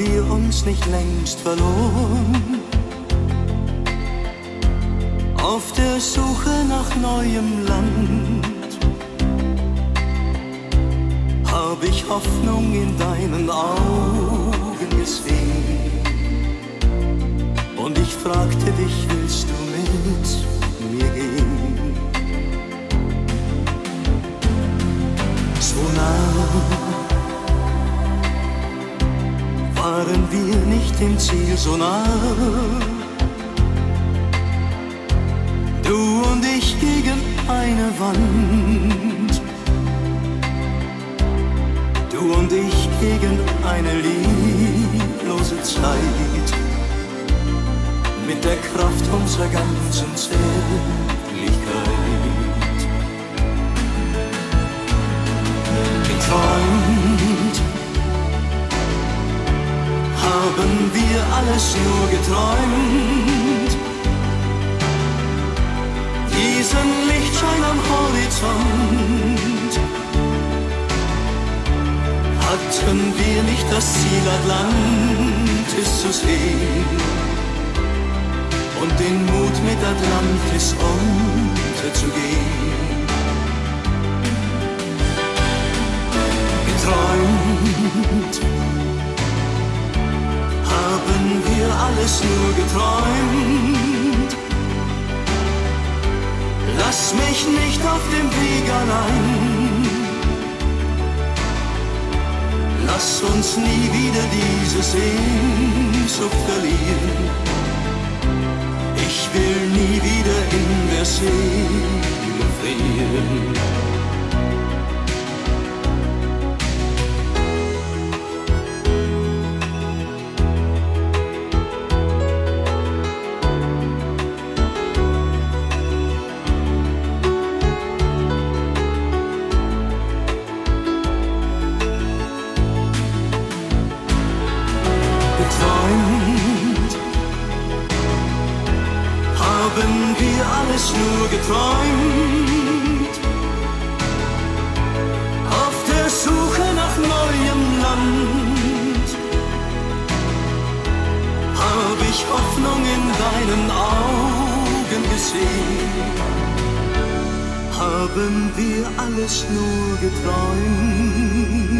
wir uns nicht längst verloren? Auf der Suche nach neuem Land hab ich Hoffnung in deinen Augen gesehen. Und ich fragte dich, willst du mit waren wir nicht im Ziel, so nah. Du und ich gegen eine Wand. Du und ich gegen eine lieblose Zeit. Mit der Kraft unserer ganzen Zärtlichkeit. Haben wir alles nur geträumt. Diesen Lichtschein am Horizont hatten wir nicht das Ziel, Atlantis zu sehen und den Mut mit Atlantis unterzugehen. Geträumt alles nur geträumt. Lass mich nicht auf dem Weg allein. Lass uns nie wieder diese Sehnsucht verlieren. Ich will nie wieder in der Seele frieren. Alles nur geträumt. Auf der Suche nach neuem Land. Hab ich Hoffnung in deinen Augen gesehen. Haben wir alles nur geträumt.